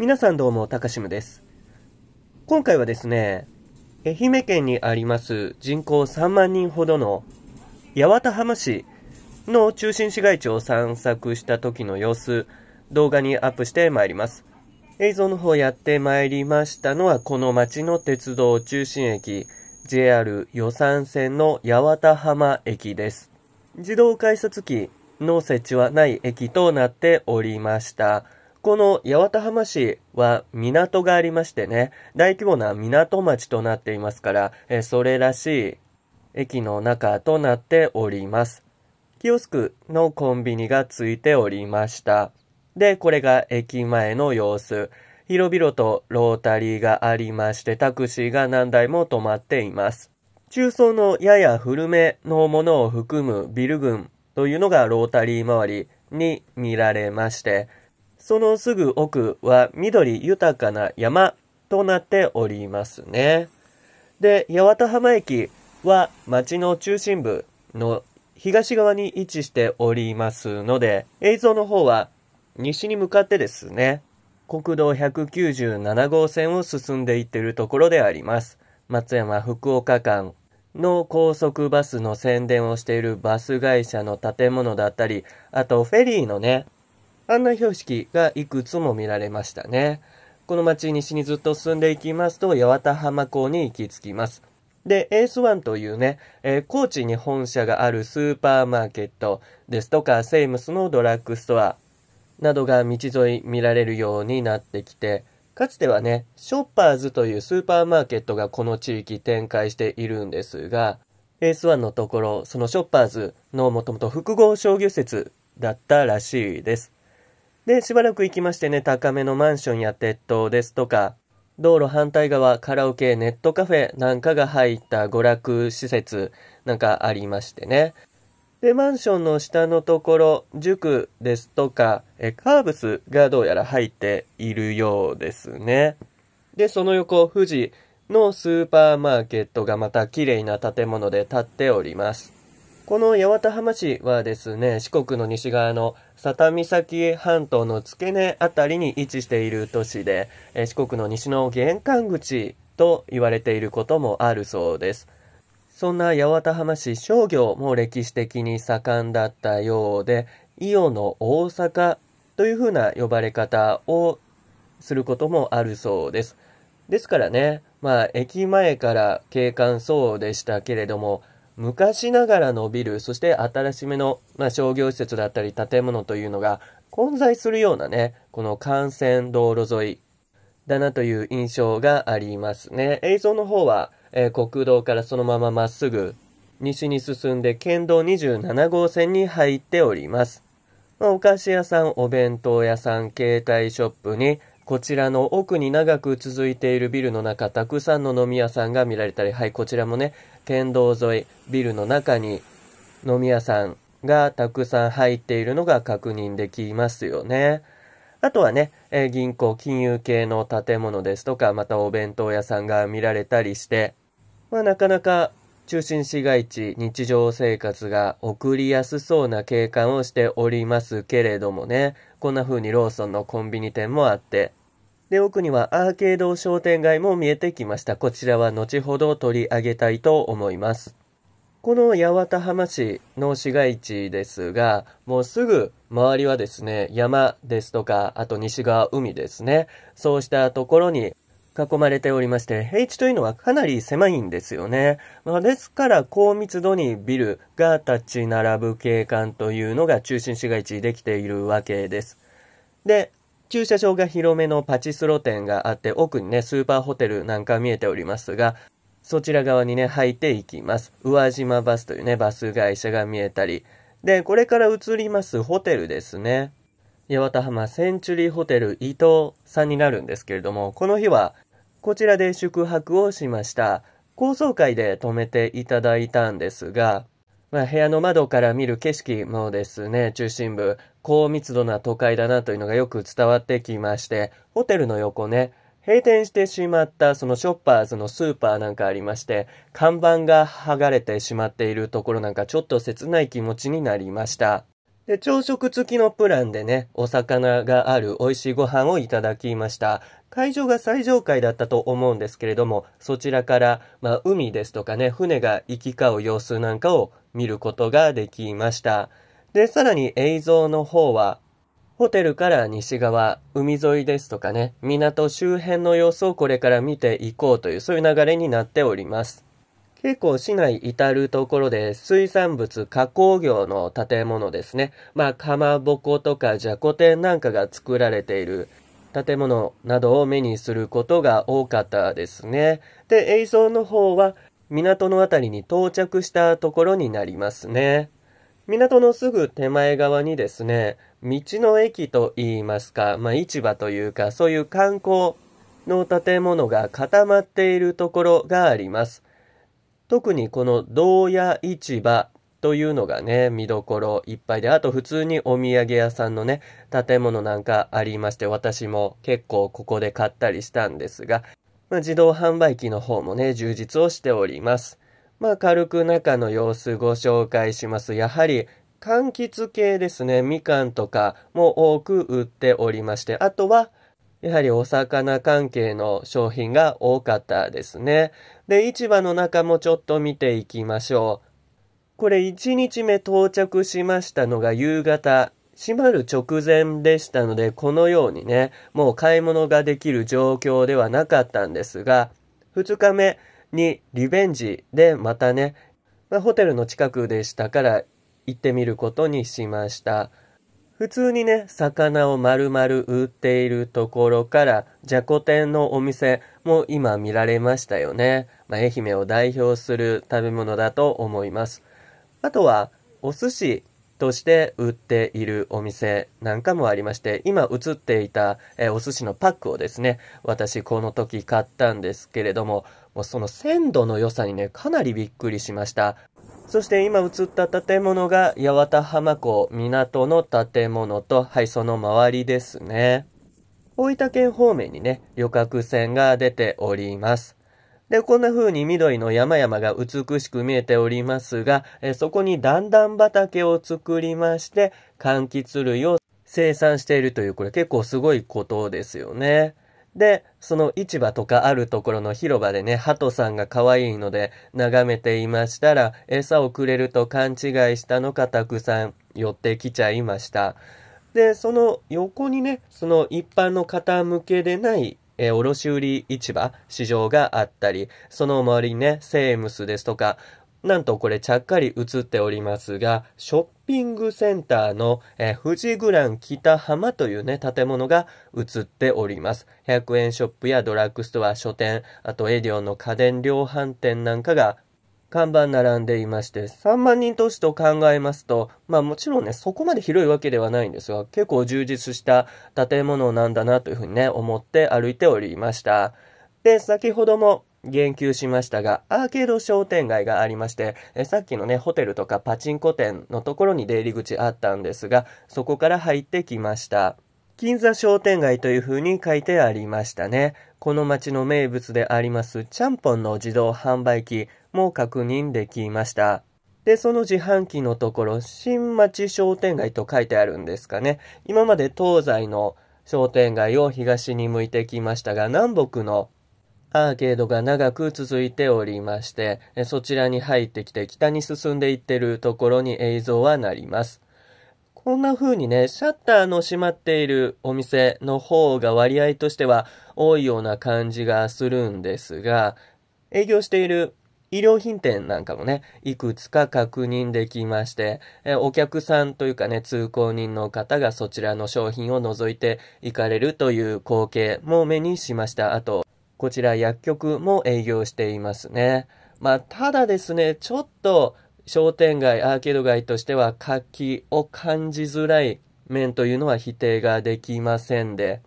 皆さんどうも、高志です。今回はですね、愛媛県にあります人口3万人ほどの八幡浜市の中心市街地を散策した時の様子、動画にアップしてまいります。映像の方やってまいりましたのは、この町の鉄道中心駅、JR 予算線の八幡浜駅です。自動改札機の設置はない駅となっておりました。この八幡浜市は港がありましてね、大規模な港町となっていますから、えそれらしい駅の中となっております。キオスクのコンビニがついておりました。で、これが駅前の様子。広々とロータリーがありまして、タクシーが何台も止まっています。中層のやや古めのものを含むビル群というのがロータリー周りに見られまして、そのすぐ奥は緑豊かな山となっておりますね。で、八幡浜駅は町の中心部の東側に位置しておりますので、映像の方は西に向かってですね、国道197号線を進んでいってるところであります。松山福岡間の高速バスの宣伝をしているバス会社の建物だったり、あとフェリーのね、案内標識がいくつも見られましたね。この町西にずっと進んでいきますと、八幡浜港に行き着きます。で、エースワンというね、えー、高知に本社があるスーパーマーケットですとか、セイムスのドラッグストアなどが道沿い見られるようになってきて、かつてはね、ショッパーズというスーパーマーケットがこの地域展開しているんですが、エースワンのところ、そのショッパーズのもともと複合商業施設だったらしいです。で、しばらく行きましてね、高めのマンションや鉄塔ですとか、道路反対側、カラオケ、ネットカフェなんかが入った娯楽施設なんかありましてね。で、マンションの下のところ、塾ですとか、えカーブスがどうやら入っているようですね。で、その横、富士のスーパーマーケットがまた綺麗な建物で建っております。この八幡浜市はですね、四国の西側の佐多岬半島の付け根あたりに位置している都市で、四国の西の玄関口と言われていることもあるそうです。そんな八幡浜市商業も歴史的に盛んだったようで、伊予の大阪というふうな呼ばれ方をすることもあるそうです。ですからね、まあ駅前から景観そうでしたけれども、昔ながらのビル、そして新しめの、まあ、商業施設だったり建物というのが混在するようなね、この幹線道路沿いだなという印象がありますね。映像の方は、えー、国道からそのまままっすぐ西に進んで県道27号線に入っております。まあ、お菓子屋さん、お弁当屋さん、携帯ショップにこちらの奥に長く続いているビルの中、たくさんの飲み屋さんが見られたり、はい、こちらもね、県道沿い、ビルの中に飲み屋さんがたくさん入っているのが確認できますよね。あとはね、えー、銀行、金融系の建物ですとか、またお弁当屋さんが見られたりして、まあ、なかなか中心市街地、日常生活が送りやすそうな景観をしておりますけれどもね、こんな風にローソンのコンビニ店もあって、で、奥にはアーケード商店街も見えてきました。こちらは後ほど取り上げたいと思います。この八幡浜市の市街地ですが、もうすぐ周りはですね、山ですとか、あと西側海ですね。そうしたところに囲まれておりまして、平地というのはかなり狭いんですよね。まあ、ですから高密度にビルが立ち並ぶ景観というのが中心市街地できているわけです。で、駐車場が広めのパチスロ店があって、奥にね、スーパーホテルなんか見えておりますが、そちら側にね、入っていきます。宇和島バスというね、バス会社が見えたり。で、これから移りますホテルですね。八幡浜センチュリーホテル伊藤さんになるんですけれども、この日はこちらで宿泊をしました。高層階で泊めていただいたんですが、まあ、部屋の窓から見る景色もですね、中心部、高密度な都会だなというのがよく伝わってきまして、ホテルの横ね、閉店してしまったそのショッパーズのスーパーなんかありまして、看板が剥がれてしまっているところなんかちょっと切ない気持ちになりました。で、朝食付きのプランでね、お魚がある美味しいご飯をいただきました。会場が最上階だったと思うんですけれども、そちらから、まあ、海ですとかね、船が行き交う様子なんかを見ることができました。で、さらに映像の方は、ホテルから西側、海沿いですとかね、港周辺の様子をこれから見ていこうという、そういう流れになっております。結構市内至るところで水産物加工業の建物ですね。まあ、かまぼことかじゃこ天なんかが作られている建物などを目にすることが多かったですね。で、映像の方は港の辺りに到着したところになりますね。港のすぐ手前側にですね、道の駅と言いますか、まあ、市場というか、そういう観光の建物が固まっているところがあります。特にこの道屋市場というのがね、見どころいっぱいで、あと普通にお土産屋さんのね、建物なんかありまして、私も結構ここで買ったりしたんですが、まあ、自動販売機の方もね、充実をしております。まあ、軽く中の様子ご紹介します。やはり、柑橘系ですね。みかんとかも多く売っておりまして、あとは、やはりお魚関係の商品が多かったですね。で、市場の中もちょっと見ていきましょう。これ1日目到着しましたのが夕方、閉まる直前でしたので、このようにね、もう買い物ができる状況ではなかったんですが、2日目、にリベンジでまたね、まあ、ホテルの近くでしたから行ってみることにしました。普通にね、魚を丸々売っているところから、じゃこ天のお店も今見られましたよね。まあ、愛媛を代表する食べ物だと思います。あとは、お寿司として売っているお店なんかもありまして、今映っていた、え、お寿司のパックをですね、私この時買ったんですけれども、もうその鮮度の良さにね、かなりびっくりしました。そして今映った建物が八幡浜港港の建物と、はい、その周りですね。大分県方面にね、旅客船が出ております。で、こんな風に緑の山々が美しく見えておりますが、えそこに段々畑を作りまして、柑橘類を生産しているという、これ結構すごいことですよね。で、その市場とかあるところの広場でね、鳩さんが可愛いので眺めていましたら、餌をくれると勘違いしたのかたくさん寄ってきちゃいました。で、その横にね、その一般の方向けでないえー、卸売市場、市場があったり、その周りにね、セームスですとか、なんとこれちゃっかり映っておりますが、ショッピングセンターの、えー、富士グラン北浜というね、建物が映っております。100円ショップやドラッグストア、書店、あとエディオンの家電量販店なんかが看板並んでいまして、3万人都市と考えますと、まあもちろんね、そこまで広いわけではないんですが、結構充実した建物なんだなというふうにね、思って歩いておりました。で、先ほども言及しましたが、アーケード商店街がありまして、さっきのね、ホテルとかパチンコ店のところに出入り口あったんですが、そこから入ってきました。銀座商店街という風に書いてありましたね。この街の名物でありますちゃんぽんの自動販売機も確認できました。で、その自販機のところ、新町商店街と書いてあるんですかね。今まで東西の商店街を東に向いてきましたが、南北のアーケードが長く続いておりまして、そちらに入ってきて北に進んでいってるところに映像はなります。こんな風にね、シャッターの閉まっているお店の方が割合としては多いような感じがするんですが、営業している医療品店なんかもね、いくつか確認できまして、えお客さんというかね、通行人の方がそちらの商品を覗いて行かれるという光景も目にしました。あと、こちら薬局も営業していますね。まあ、ただですね、ちょっと商店街、アーケード街としては活気を感じづらい面というのは否定ができませんで、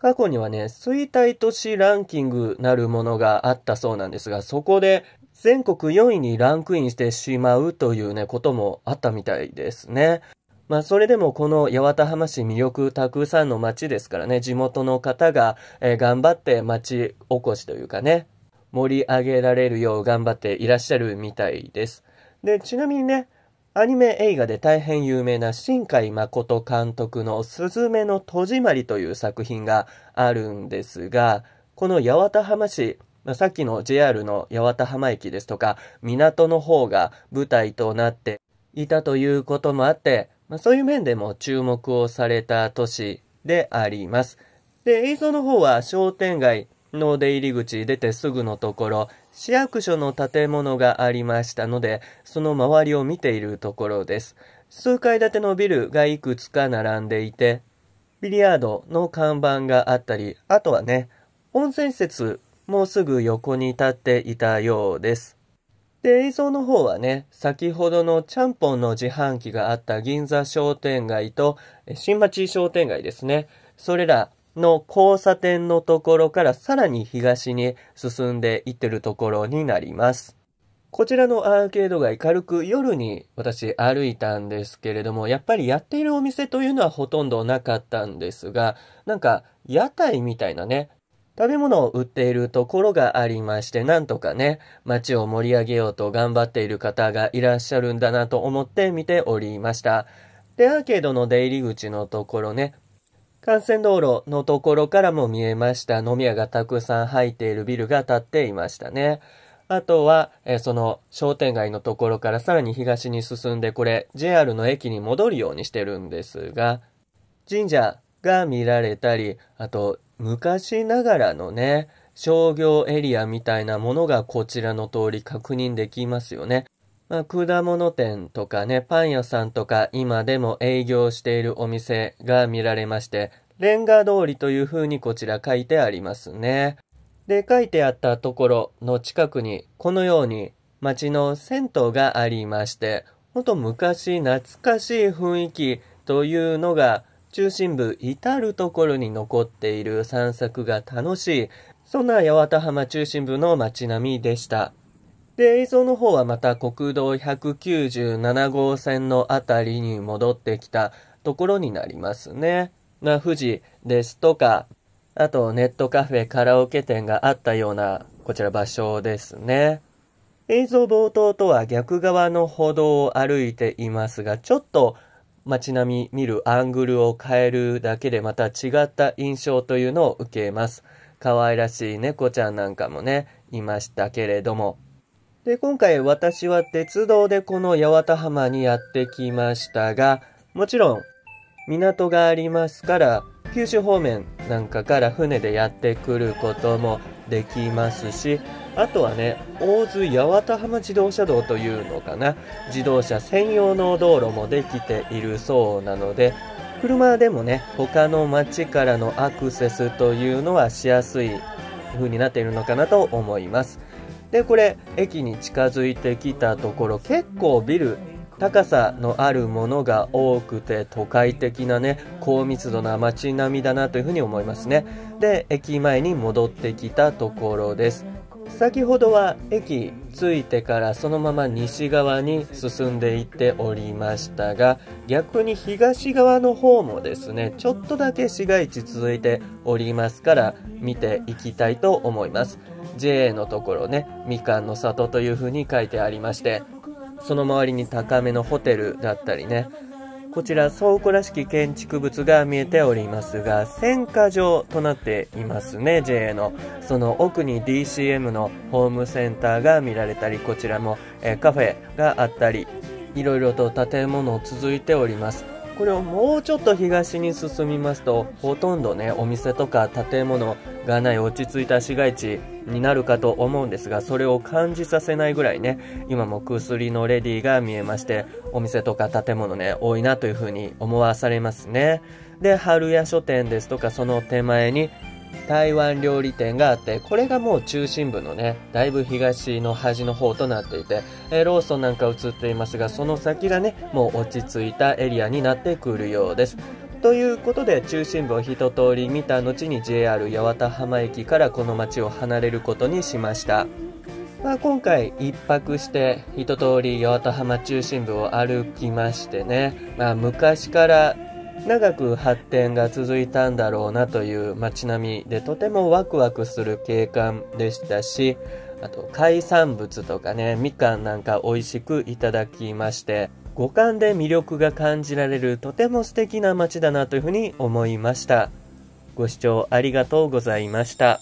過去にはね、衰退都市ランキングなるものがあったそうなんですが、そこで全国4位にランクインしてしまうというね、こともあったみたいですね。まあ、それでもこの八幡浜市魅力たくさんの街ですからね、地元の方が、え、頑張って街おこしというかね、盛り上げられるよう頑張っていらっしゃるみたいです。で、ちなみにね、アニメ映画で大変有名な新海誠監督のすずめの戸締まりという作品があるんですが、この八幡浜市、さっきの JR の八幡浜駅ですとか、港の方が舞台となっていたということもあって、まあ、そういう面でも注目をされた都市であります。で、映像の方は商店街の出入り口出てすぐのところ、市役所の建物がありましたので、その周りを見ているところです。数階建てのビルがいくつか並んでいて、ビリヤードの看板があったり、あとはね、温泉施設もうすぐ横に立っていたようです。で、映像の方はね、先ほどのちゃんぽんの自販機があった銀座商店街と新町商店街ですね。それらの交差点のところからさらに東に進んでいってるところになります。こちらのアーケード街軽く夜に私歩いたんですけれども、やっぱりやっているお店というのはほとんどなかったんですが、なんか屋台みたいなね、食べ物を売っているところがありまして、なんとかね、街を盛り上げようと頑張っている方がいらっしゃるんだなと思って見ておりました。で、アーケードの出入り口のところね、幹線道路のところからも見えました飲み屋がたくさん入っているビルが建っていましたね。あとは、えその商店街のところからさらに東に進んで、これ JR の駅に戻るようにしてるんですが、神社が見られたり、あと昔ながらのね、商業エリアみたいなものがこちらの通り確認できますよね。まあ、果物店とかね、パン屋さんとか今でも営業しているお店が見られまして、レンガ通りという風にこちら書いてありますね。で、書いてあったところの近くに、このように街の銭湯がありまして、ほんと昔懐かしい雰囲気というのが中心部至るところに残っている散策が楽しい、そんな八幡浜中心部の街並みでした。で、映像の方はまた国道197号線のあたりに戻ってきたところになりますね。富士ですとか、あとネットカフェ、カラオケ店があったような、こちら場所ですね。映像冒頭とは逆側の歩道を歩いていますが、ちょっと街並み見るアングルを変えるだけでまた違った印象というのを受けます。可愛らしい猫ちゃんなんかもね、いましたけれども。で、今回私は鉄道でこの八幡浜にやってきましたが、もちろん港がありますから、九州方面なんかから船でやってくることもできますし、あとはね、大津八幡浜自動車道というのかな、自動車専用の道路もできているそうなので、車でもね、他の町からのアクセスというのはしやすい風になっているのかなと思います。で、これ、駅に近づいてきたところ、結構ビル、高さのあるものが多くて都会的なね、高密度な街並みだなというふうに思いますね。で、駅前に戻ってきたところです。先ほどは駅着いてからそのまま西側に進んでいっておりましたが逆に東側の方もですねちょっとだけ市街地続いておりますから見ていきたいと思います。JA のところねみかんの里という風に書いてありましてその周りに高めのホテルだったりねこちら倉庫らしき建築物が見えておりますが、選果場となっていますね、JA の。その奥に DCM のホームセンターが見られたり、こちらも、えカフェがあったり、いろいろと建物続いております。これをもうちょっと東に進みますと、ほとんどね、お店とか建物がない落ち着いた市街地になるかと思うんですが、それを感じさせないぐらいね、今も薬のレディーが見えまして、お店とか建物ね、多いなというふうに思わされますね。で、春屋書店ですとか、その手前に、台湾料理店があって、これがもう中心部のね、だいぶ東の端の方となっていて、えー、ローソンなんか映っていますが、その先がね、もう落ち着いたエリアになってくるようです。ということで中心部を一通り見た後に JR 八幡浜駅からこの街を離れることにしました。まあ、今回一泊して一通り八幡浜中心部を歩きましてね、まあ、昔から長く発展が続いたんだろうなという街並みでとてもワクワクする景観でしたし、あと海産物とかね、みかんなんか美味しくいただきまして、五感で魅力が感じられるとても素敵な街だなというふうに思いました。ご視聴ありがとうございました。